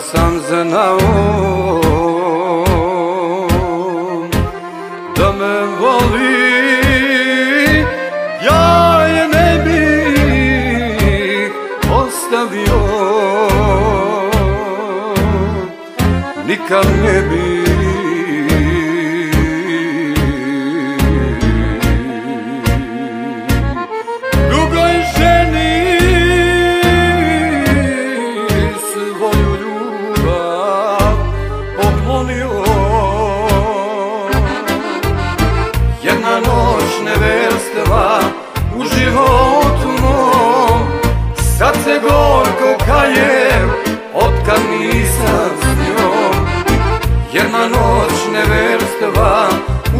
Sam znao Da me voli. Ja je ne bih ostavio Nikad ne bih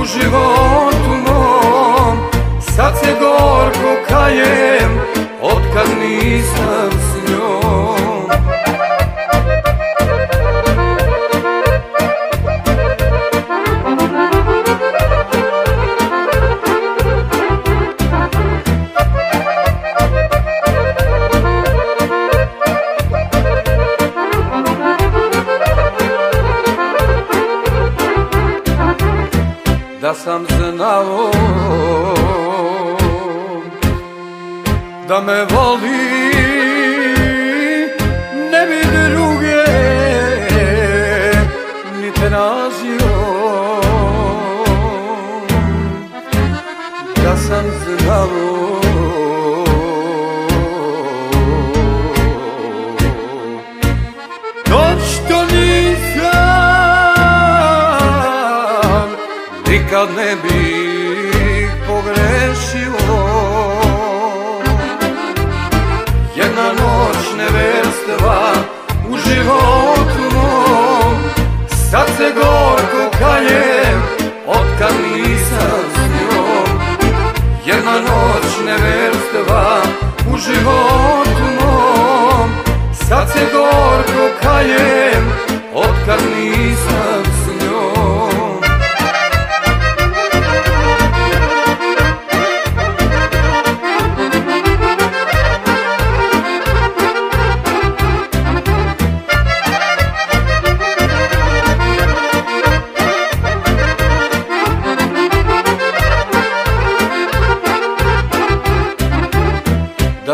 u da sam znao da me voli ne bi druge ni tražio da sam znao nikad ne bih pogrešio. Jedna noć neverstva u životu mom Sad se gorko kajem, otkad nisam s njom. Jedna noć neverstva u životu mom Sad se gorko kajem,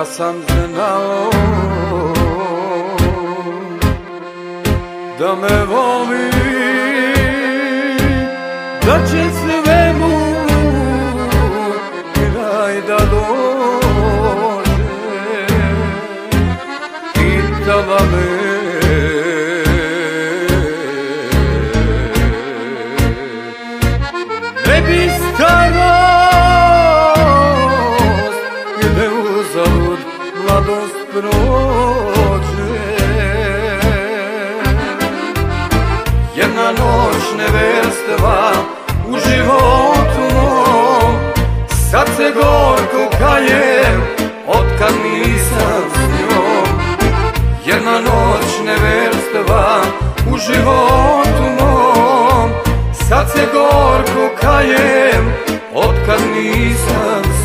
da sam znao da me voli da će sve mu kraj da dođe pitala me ne bi staro mladost prođe Jedna noć neverstva u životu mom. Sad se gorko kajem, otkad nisam s njom. Jedna noć neverstva u životu mom. Sad se gorko kajem, otkad nisam s njom